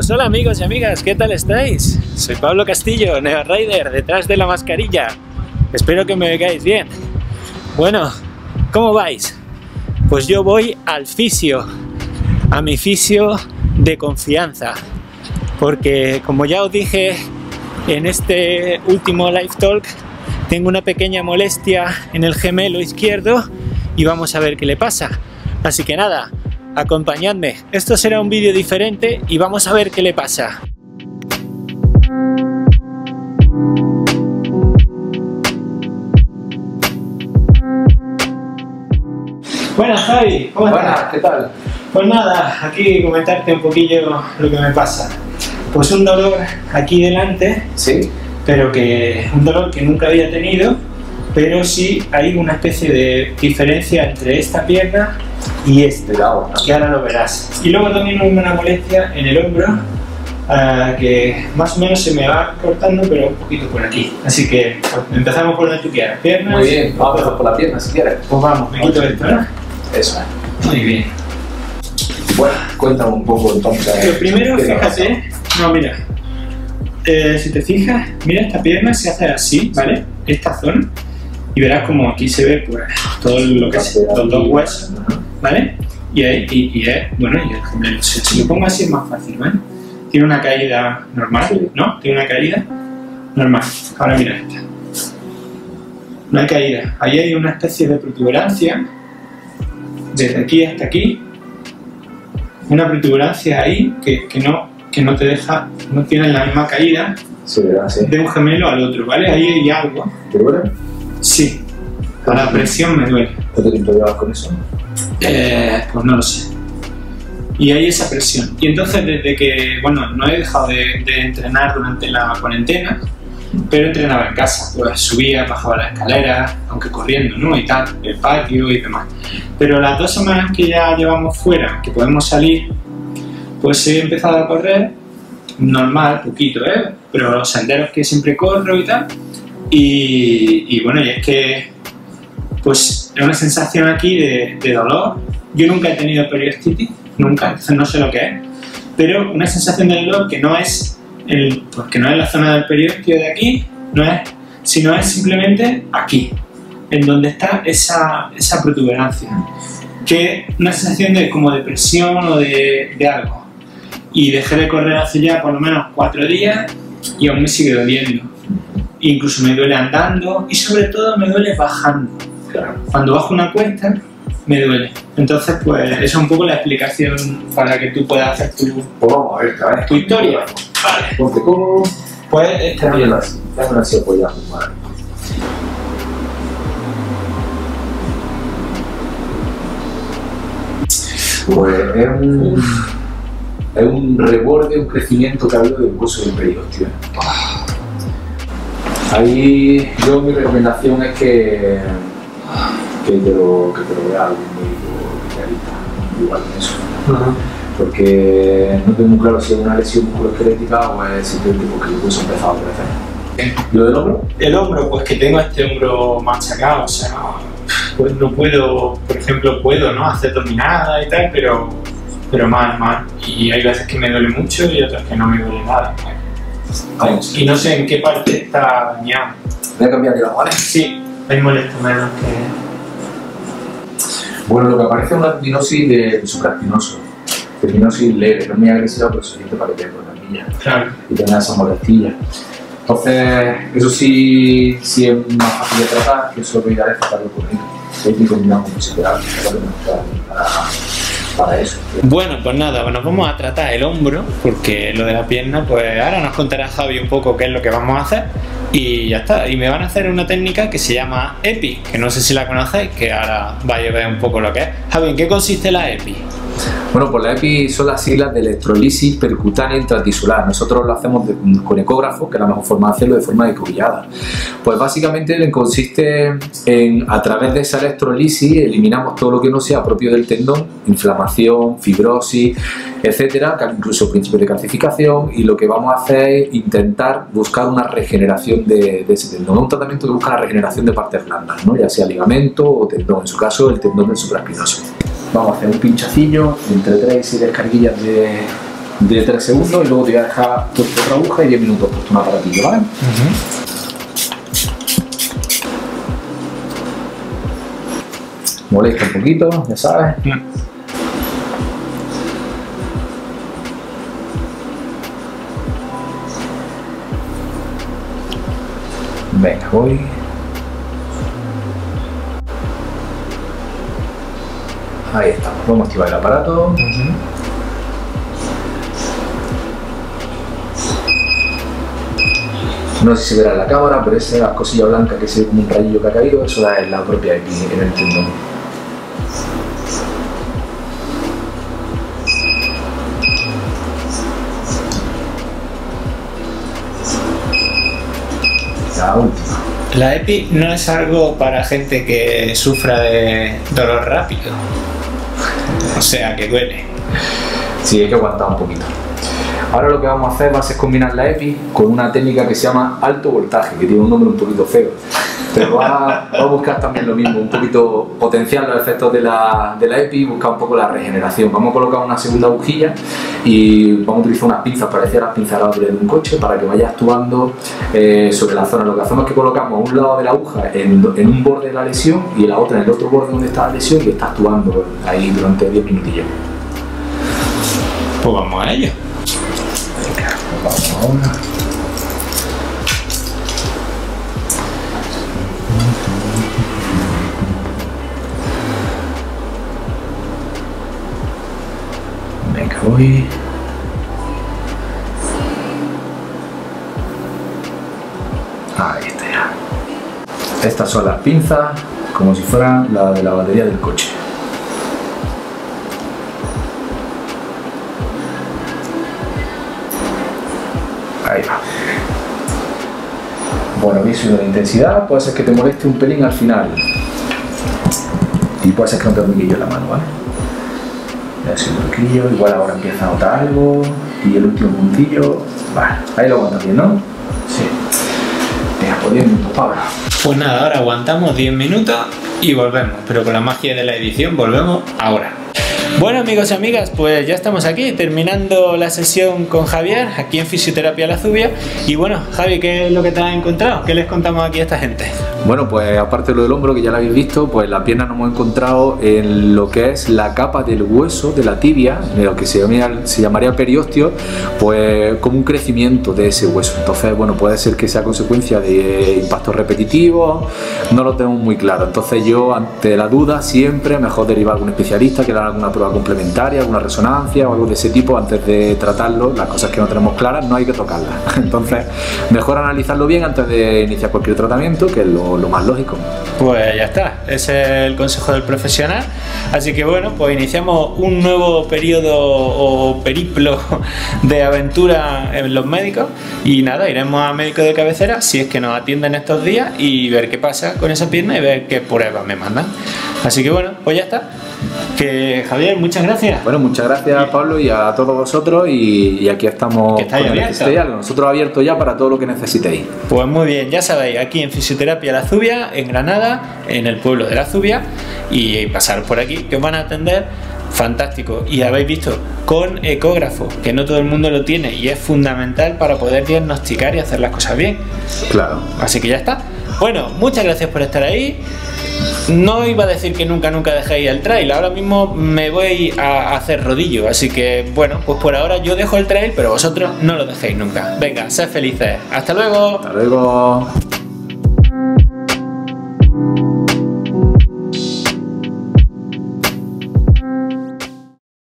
Pues hola amigos y amigas, ¿qué tal estáis? Soy Pablo Castillo, Neo Rider, detrás de la mascarilla. Espero que me oigáis bien. Bueno, ¿cómo vais? Pues yo voy al fisio, a mi fisio de confianza, porque como ya os dije en este último live talk, tengo una pequeña molestia en el gemelo izquierdo y vamos a ver qué le pasa. Así que nada, acompañadme. Esto será un vídeo diferente y vamos a ver qué le pasa. Buenas Javi, ¿cómo estás? Buenas, ¿qué tal? Pues nada, aquí comentarte un poquillo lo que me pasa. Pues un dolor aquí delante, Sí, pero que un dolor que nunca había tenido, pero sí hay una especie de diferencia entre esta pierna y esta, de lado. que ahora lo verás. Y luego también una molestia en el hombro, ah, que más o menos se me va cortando, pero un poquito por aquí. Así que pues, empezamos por donde tú quieras. Piernas. Muy bien, vamos a empezar por la pierna si quieres. Pues vamos, me quito esto, ¿no? Eso es. Muy bien. Bueno, cuéntame un poco entonces. Lo primero, ¿qué te ha fíjate, no, mira, Eh, si te fijas, mira esta pierna se hace así, ¿vale? Esta zona, y verás como aquí se ve pues todo lo que es, los dos huesos. ¿vale? Y, ahí- y, y es, bueno, y el gemelo, si, lo pongo así es más fácil, ¿vale? Tiene una caída normal. ¿no? Tiene una caída normal. Ahora mira esta. No hay caída. Ahí hay una especie de protuberancia, desde aquí hasta aquí, una protuberancia ahí que, que no, que no te deja, no tiene la misma caída de un gemelo al otro, ¿vale? Ahí hay algo. ¿Te duele? Sí, a la presión me duele. ¿Cuánto tiempo llevas con eso? Eh, pues no lo sé. Y hay esa presión. Y entonces desde que, bueno, no he dejado de, de entrenar durante la cuarentena, pero entrenaba en casa, pues subía, bajaba las escaleras, aunque corriendo, ¿no? Y tal, el patio y demás. Pero las dos semanas que ya llevamos fuera, que podemos salir, pues he empezado a correr, normal, poquito, ¿eh? Pero los senderos que siempre corro y tal. Y, y bueno, y es que, pues, es una sensación aquí de, de dolor. Yo nunca he tenido periostitis, nunca, entonces no sé lo que es. Pero una sensación de dolor que no es, el, pues que no es la zona del periósteo de aquí, no es, sino es simplemente aquí, en donde está esa, esa protuberancia. Que una sensación de como de presión o de, de algo. Y dejé de correr hace ya por lo menos cuatro días y aún me sigue doliendo. Incluso me duele andando y sobre todo me duele bajando. Claro. Cuando bajo una cuesta me duele. Entonces, pues esa es un poco la explicación para que tú puedas hacer tu, Pues vamos a ver, tu historia. Vale. Ponte cómodo. Pues Déjame bien. así. Así apoyado. Pues es un, es un reborde, un crecimiento que ha habido del hueso del periósteo. Ahí yo mi recomendación es que, que, te, lo, que te lo vea algún médico especialista, igual en eso. Porque no tengo muy claro si es una lesión musculoesquelética o es simplemente porque el hueso ha empezado a crecer. ¿Y lo del hombro? El hombro, pues que tengo este hombro machacado, o sea, pues no puedo, por ejemplo, puedo ¿no? hacer dominada y tal, pero, pero mal, mal. Y hay veces que me duele mucho y otras que no me duele nada. Vamos. Y no sé en qué parte está dañado. Voy a cambiar de lado, ¿vale? Sí, ahí molesto menos que... Bueno, lo que aparece es una tendinosis del supraespinoso. Tendinosis leve, no es muy agresiva, pero suficiente para que te tornilla Claro. y tenga esa molestilla. Entonces, eso sí, sí es más fácil de tratar, que eso lo ideal es tratarlo con él. Hay que combinar con fisioterapia, ¿vale? para, para eso. Bueno, pues nada, nos vamos a tratar el hombro, porque lo de la pierna, pues ahora nos contará Javi un poco qué es lo que vamos a hacer y ya está. Y me van a hacer una técnica que se llama EPI, que no sé si la conocéis, que ahora vais a ver un poco lo que es. Javi, ¿en qué consiste la EPI? Bueno, pues la EPI son las siglas de electrolisis percutánea intratisular. Nosotros lo hacemos de- con ecógrafo, que es la mejor forma de hacerlo de forma decubillada. Pues básicamente consiste en, a través de esa electrolisis, eliminamos todo lo que no sea propio del tendón, inflamación, fibrosis, etcétera, incluso principios de calcificación, y lo que vamos a hacer es intentar buscar una regeneración de, de ese tendón. Un tratamiento que busca la regeneración de partes blandas, ¿no? ya sea ligamento o tendón, en su caso el tendón del supraespinoso. Vamos a hacer un pinchacillo entre 3 y 6 descarguillas de, de 3 segundos y luego te voy a dejar puesto otra aguja y 10 minutos puesto un aparatillo, ¿vale? Molesta un poquito, ya sabes. Venga, voy. Ahí estamos, vamos a activar el aparato. No sé si verá en la cámara, pero esa cosilla blanca que se ve como un rayillo que ha caído, eso es la propia aquí en el tendón. La EPI no es algo para gente que sufra de dolor rápido. O sea, que duele. Sí, hay que aguantar un poquito. Ahora lo que vamos a hacer va a ser combinar la EPI con una técnica que se llama alto voltaje, que tiene un nombre un poquito feo. Pero va, va a buscar también lo mismo, un poquito potenciar los efectos de la, de la EPI y buscar un poco la regeneración. Vamos a colocar una segunda bujilla y vamos a utilizar unas pinzas parecidas a las pinceladas de un coche para que vaya actuando eh, sobre la zona. Lo que hacemos es que colocamos un lado de la aguja en, en un borde de la lesión y la otra en el otro borde donde está la lesión y está actuando ahí durante 10 minutillos. Pues vamos a ello. Vamos ahora. Venga, voy. Ahí está. Estas son las pinzas, como si fueran la de la batería del coche. Ahí va. Bueno, subiendo la intensidad, puede ser que te moleste un pelín al final. Y puede ser que no te hormiguillo la mano, ¿vale? Ya un truquillo, igual ahora empieza a notar algo. Y el último puntillo, vale, ahí lo aguantas bien, ¿no? Sí. Venga, pues 10 minutos, Pablo. Pues nada, ahora aguantamos 10 minutos y volvemos. Pero con la magia de la edición volvemos ahora. Bueno amigos y amigas, pues ya estamos aquí terminando la sesión con Javier aquí en Fisioterapia La Zubia y bueno, Javi, ¿qué es lo que te has encontrado? ¿Qué les contamos aquí a esta gente? Bueno, pues aparte de lo del hombro que ya lo habéis visto, pues la pierna nos hemos encontrado en lo que es la capa del hueso de la tibia, lo que se llamaría, se periostio, pues como un crecimiento de ese hueso. Entonces, bueno, puede ser que sea consecuencia de impactos repetitivos, no lo tenemos muy claro. Entonces yo, ante la duda, siempre mejor derivar a algún especialista que le haga alguna prueba complementaria, alguna resonancia o algo de ese tipo antes de tratarlo. Las cosas que no tenemos claras no hay que tocarlas. Entonces, mejor analizarlo bien antes de iniciar cualquier tratamiento, que lo, lo más lógico. Pues ya está, ese es el consejo del profesional. Así que bueno, pues iniciamos un nuevo periodo o periplo de aventura en los médicos y nada, iremos a médico de cabecera si es que nos atienden estos días y ver qué pasa con esa pierna y ver qué pruebas me mandan. Así que bueno, pues ya está. Que Javier, muchas gracias. Bueno, muchas gracias Pablo y a todos vosotros y, y aquí estamos Que estáis abiertos. Nosotros abiertos ya para todo lo que necesitéis. Pues muy bien, ya sabéis, aquí en Fisioterapia La Zubia, en Granada, en el pueblo de La Zubia, y pasar por aquí, que os van a atender fantástico. Y habéis visto, con ecógrafo, que no todo el mundo lo tiene y es fundamental para poder diagnosticar y hacer las cosas bien. Claro. Así que ya está. Bueno, muchas gracias por estar ahí. No iba a decir que nunca, nunca dejéis el trail. Ahora mismo me voy a hacer rodillo. Así que, bueno, pues por ahora yo dejo el trail, pero vosotros no lo dejéis nunca. Venga, sed felices. Hasta luego. Hasta luego.